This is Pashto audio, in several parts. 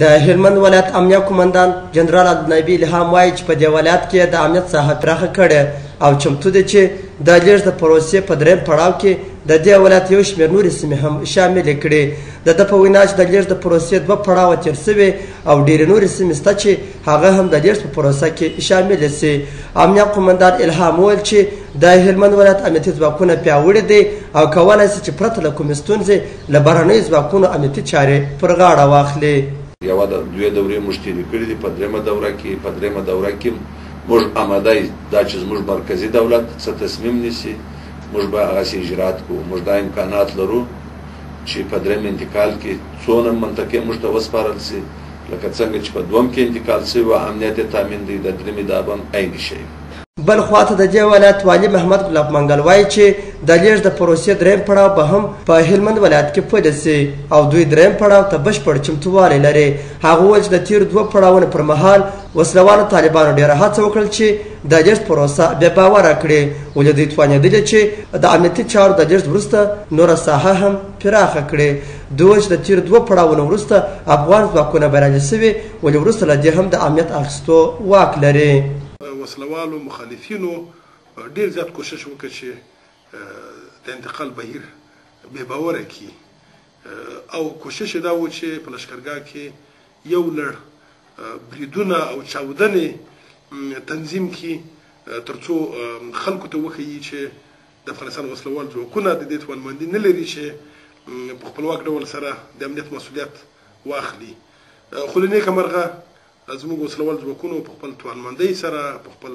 د هلمند ولایت امنیه قومندان جنرال عبدالنبي الهام وایي چې په دې ولایت کې د امنیت ساحه پراخه کړې او چمتو دی چې د لیږد د پروسې په دریم پړاو کې د دې ولایت یو شمېر نورې سیمې هم شاملې کړي د ده په وینا چې د لیږد د پروسې دوه پړاوه تېر سوي او ډېرې نورې سیمې شته چې هغه هم د لیږد په پروسه کې شاملې سي امنیه قومندان الهام وویل چې د هلمند ولایت امنیتي ځواکونه پیاوړي دي او کولای سي چې پرته له کومې ستونزې له بهرنیو ځواکونو امنیتي چارې پر غاړه واخلي. یوه ده دوې دورې موږ تېرې کړې دي په درېیمه دوره کې په درېیمه دوره کې موږ اماده یو دا چې زموږ مرکزي دولت څه تصمیم نیسي موږ به هغسې اجرات کوو موږ دا امکانات لرو چې په درېیم انتقال کې څونه منطقې موږ ته وسپارل شي لکه څنګه چې په دوم کې انتقال شوي وه امنیت یې تامین دی د درېیمې دا به هم عین شی وي. بل خوا ته د دې ولایت والي محمد ګلاب منګل وایي چې د لیږد د پروسې دریم پړاو به هم په هلمند ولایت کې پیل شي او دوی دریم پړاو ته بشپړ چمتووالی لري هغه وویل چې د تیرو دوه پړاوونو پر مهال وسلوالو طالبانو ډیره هڅه وکړل چې د لیږد پروسه بې باوره کړي ولې دوی توانېدلي چې د امنیتي چارو د لیږد وروسته نوره ساحه هم پراخه کړي دوی چې د تیر دوه پړاوونو وروسته افغان ځواکونه بریالي شوي ولې وروسته له دې هم د امنیت اخیستو واک لري وسله والو مخالفینو ډیر زیات کوشش وکړ چې د انتقال بهیر بې باوره کړي او کوشش یې دا و چې په لشکرګاه کې یو لړ بریدونه او چاودنې تنظیم کړي ترڅو خلکو ته وښیي چې د افغانستان وسله وال ځواکونه د دې توانمندي نه لري چې په خپلواک ډول سره د امنیت مسولیت واخلي خو له نیکه مرغه زموږ وسله وال ځواکونو په خپل توانمندۍ سره په خپل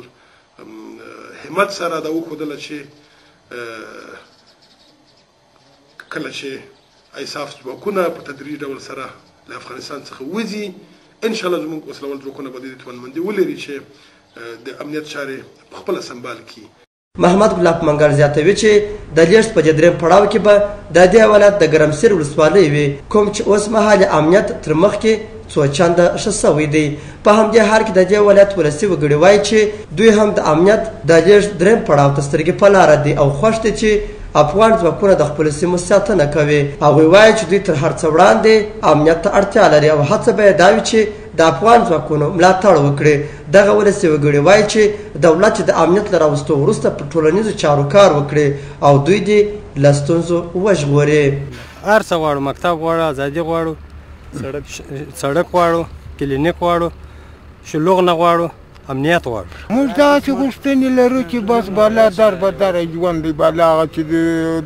همت سره دا وښودله چې کله چې ایساف ځواکونه په تدریجي ډول سره له افغانستان څخه وځي ان شاء الله زموږ وسلوال ځواکونه به د توانمندي ولري چې د امنیت چارې په خپل سمبال کړي محمد ګلاب منګل زیاتوي چې د لیږد په دې دریم پړاو کې به د دې ولایت د ګرمسیر ولسوالۍ وي کوم چې اوس مهال امنیت تر مخکې څو چنده ښه سوی دی په همدې حال کې د دې ولایت ولسي وګړي وایي چې دوی هم د امنیت د لیږد دریم پړاو ته سترګې په لاره دي او خوښ دي چې افغان ځواکونه د خپلو سیمو ساتنه کوي هغوی وایي چې دوی تر هر څه وړاندې امنیت ته اړتیا لري او هڅه به یې دا وي چې د افغان ځواکونو ملاتړ وکړي. دغه ولسي وګړي وايي چې دولت د امنیت له راوستو وروسته پر ټولنیزو چارو کار وکړي او دوی دې له ستونزو وژغوري. هر څه غواړو، مکتب غواړو، ازادي غواړو، سړک غواړو، کلینیک غواړو، شلوغ نه غواړو. امنیت غواړو. موږ داسې غوښتنې لرو چې بس بالا در به در ژوند دی بالا هغه چې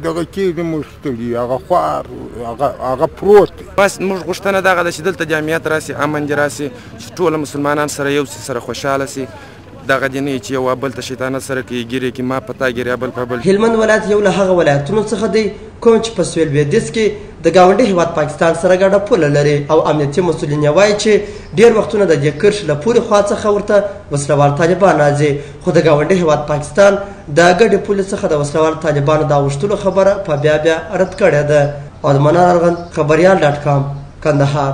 دغه کېږي موږ ستړي هغه خوار هغه هغه پروت دی. بس موږ غوښتنه دغه ده چې دلته دې امنیت راشي، امن دې راشي، چې ټول مسلمانان سره یو شي، سره خوشحاله شي، دغه دې نه وي چې یو بل ته شیطانت سره کوي، ګیرې کې ما په تا ګیرې بل په بل. هلمند ولایت یو له هغه ولایتونو څخه دی، کوم چې په سویل لوېدیځ کې د ګاونډي هېواد پاکستان سره ګډه پوله لري او امنیتي مسولین یې وایي چې ډېر وختونه د دې کرښې له پورې خوا څخه ورته وسلهوال طالبان راځي خو د ګاونډي هېواد پاکستان د ګډې پولې څخه د وسلهوال طالبانو د اوښتلو خبره په بیا بیا رد کړې ده ادمنار ارغند خبریال ډاټ کام کندهار